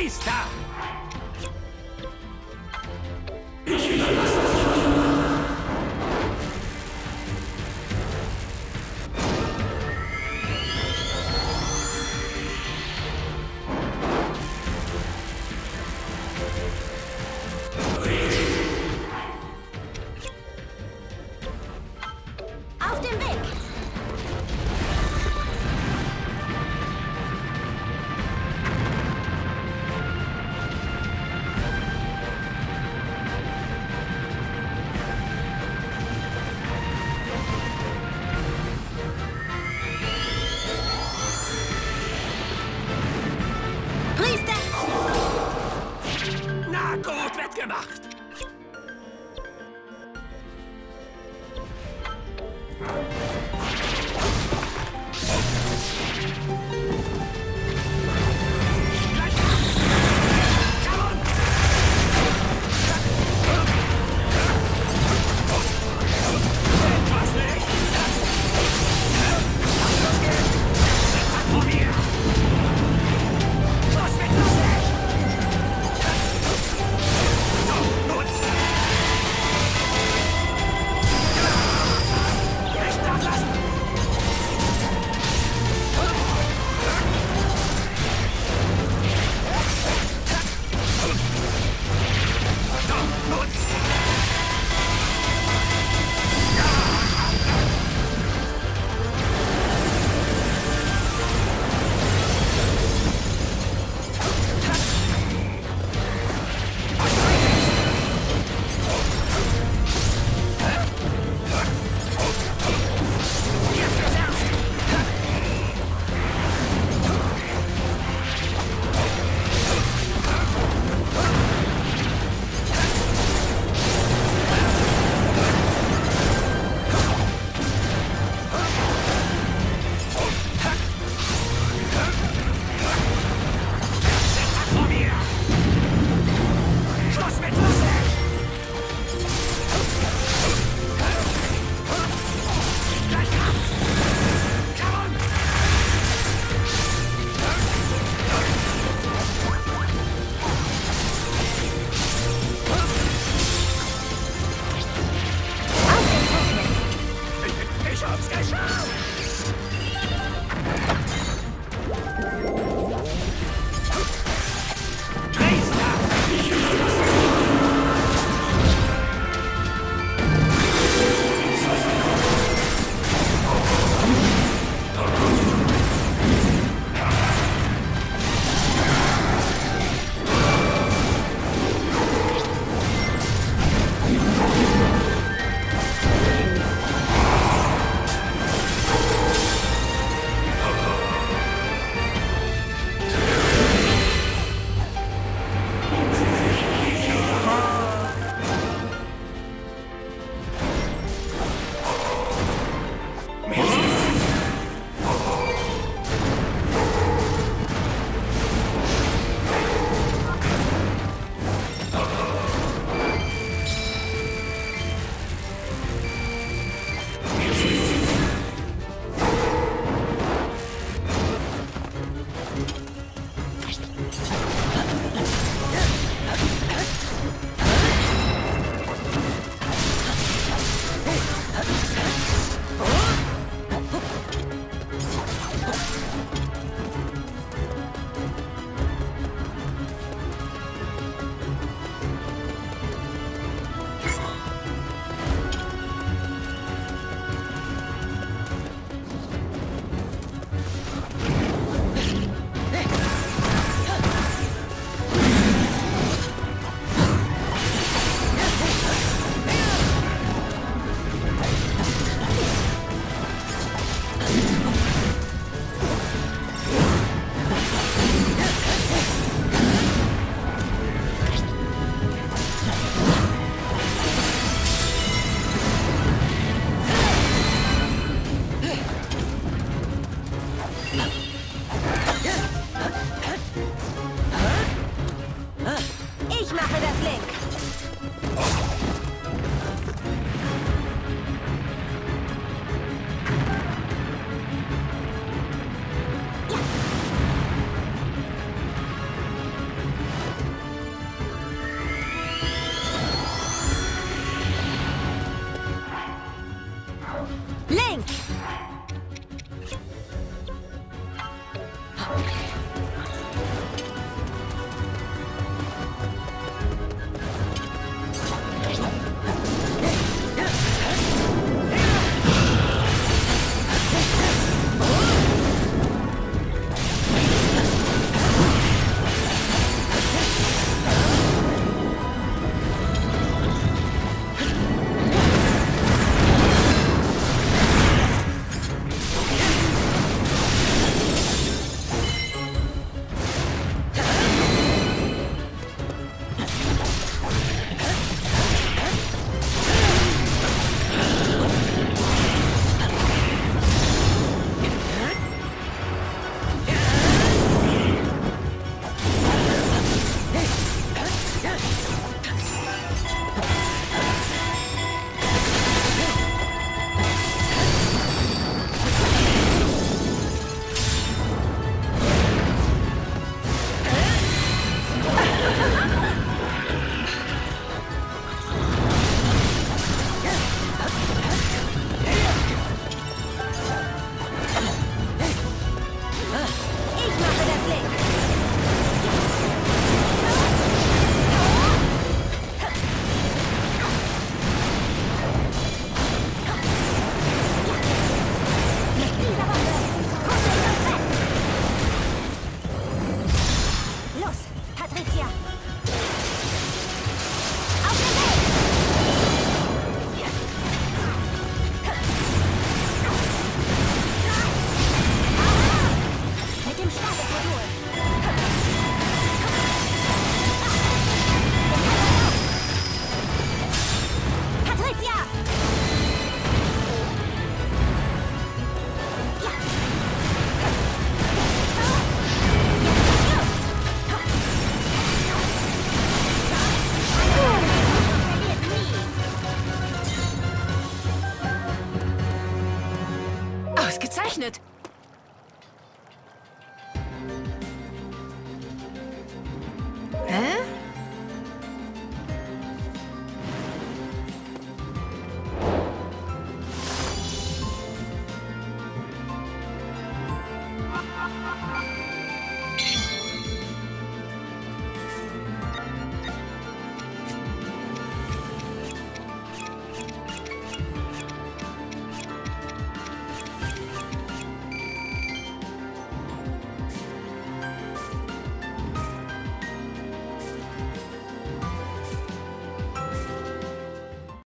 Aí está! gut, wird gemacht!